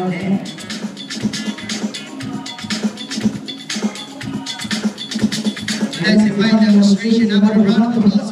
That's a fine demonstration. Now, a round of applause.